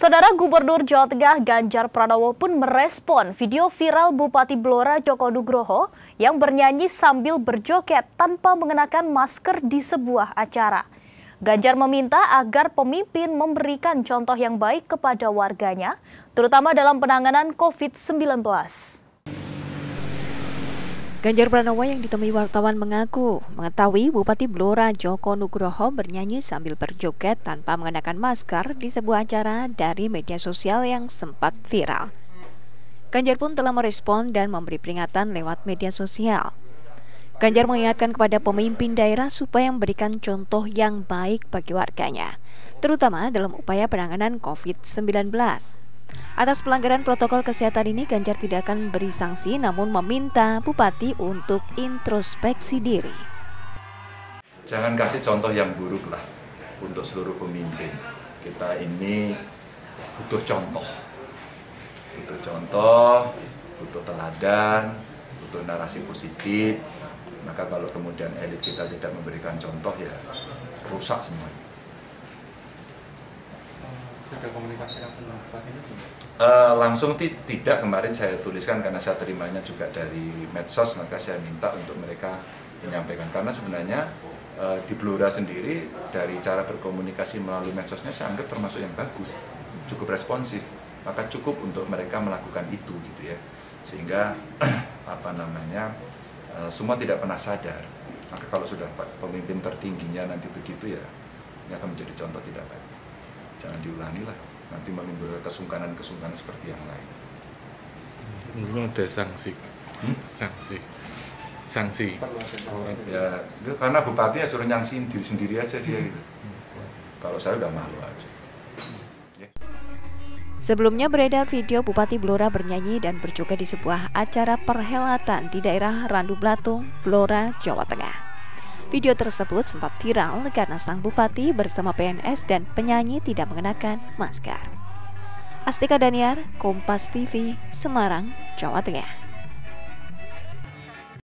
Saudara Gubernur Jawa Tengah Ganjar Pranowo pun merespon video viral Bupati Blora Joko Nugroho yang bernyanyi sambil berjoget tanpa mengenakan masker di sebuah acara. Ganjar meminta agar pemimpin memberikan contoh yang baik kepada warganya, terutama dalam penanganan COVID-19. Ganjar Pranowo yang ditemui wartawan mengaku mengetahui Bupati Blora Joko Nugroho bernyanyi sambil berjoget tanpa mengenakan masker di sebuah acara dari media sosial yang sempat viral. Ganjar pun telah merespon dan memberi peringatan lewat media sosial. Ganjar mengingatkan kepada pemimpin daerah supaya memberikan contoh yang baik bagi warganya, terutama dalam upaya penanganan COVID-19. Atas pelanggaran protokol kesehatan ini, Ganjar tidak akan beri sanksi namun meminta Bupati untuk introspeksi diri. Jangan kasih contoh yang buruk lah untuk seluruh pemimpin. Kita ini butuh contoh. Butuh contoh, butuh teladan, butuh narasi positif. Maka kalau kemudian elit kita tidak memberikan contoh ya rusak semuanya komunikasi apa ini? Uh, langsung tidak kemarin saya tuliskan karena saya terimanya juga dari medsos maka saya minta untuk mereka menyampaikan. Karena sebenarnya uh, di Blora sendiri dari cara berkomunikasi melalui medsosnya saya anggap termasuk yang bagus cukup responsif maka cukup untuk mereka melakukan itu gitu ya. Sehingga apa namanya uh, semua tidak pernah sadar. Maka kalau sudah pemimpin tertingginya nanti begitu ya ini akan menjadi contoh tidak baik jangan diulangi lah nanti menimbulkan kesungkanan-kesungkanan seperti yang lain. Memang ada sanksi, hmm? sanksi, sanksi. Ya, itu karena bupati ya suruh nyangsiin diri sendiri aja dia gitu. Kalau saya udah malu aja. Ya. Sebelumnya beredar video Bupati Blora bernyanyi dan berjoget di sebuah acara perhelatan di daerah Randu Blatung, Blora, Jawa Tengah. Video tersebut sempat viral karena sang bupati bersama PNS dan penyanyi tidak mengenakan masker. Astika Daniar, Kompas TV, Semarang, Jawa Tengah.